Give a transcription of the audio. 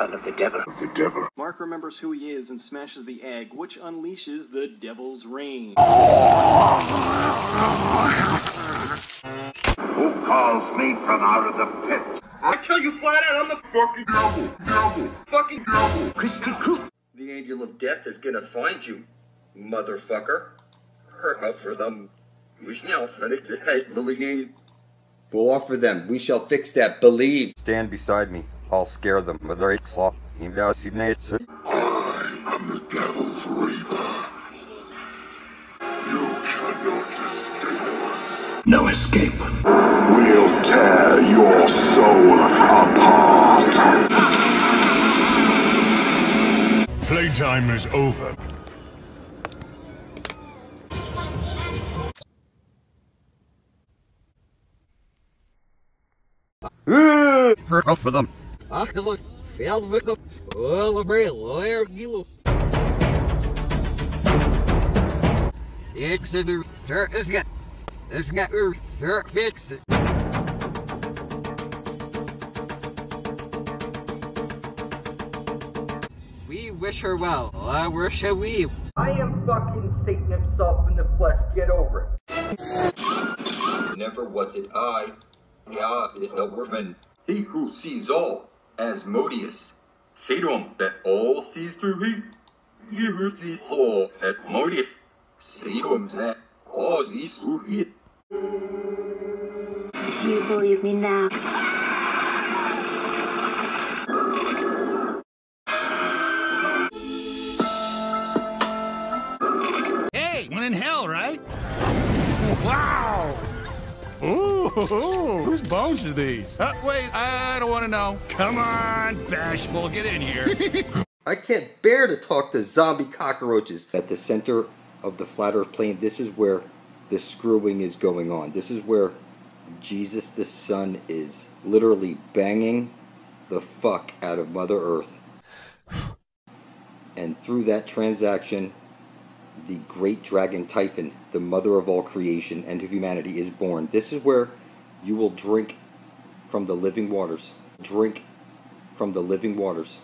son of the devil. The devil. Mark remembers who he is and smashes the egg, which unleashes the devil's reign. Who calls me from out of the pit? I tell you flat out, I'm the Fucking devil, devil, fucking devil. Christy Kruth. The angel of death is gonna find you, motherfucker. Hurrah for them. We shall finish it, believing. Go off for them. We shall fix that. Believe. Stand beside me. I'll scare them. Mother slaw. I am the devil's reaper. You cannot escape us. No escape. We'll tear your soul apart. Playtime is over. Hurrah for them. Achterlijk, veldweg op, alle bril, er gilo. Ik zit er, er is get, is get er, fix. We wish her well, I wish her we. I am fucking Satan himself in the flesh. Get over it. Never was it I. God is the workman. He who sees all, Asmodeus. Say to him that all sees through him. He who sees all, Asmodeus. Say to him that all sees through him. Do you believe me now? Hey, one in hell, right? Wow! Ooh, whose bones are these? Uh, wait, I don't want to know. Come on, Bashful, get in here. I can't bear to talk to zombie cockroaches. At the center of the flat earth plane, this is where the screwing is going on. This is where Jesus the Son is literally banging the fuck out of Mother Earth. And through that transaction, the great dragon Typhon, the mother of all creation and of humanity, is born. This is where you will drink from the living waters. Drink from the living waters.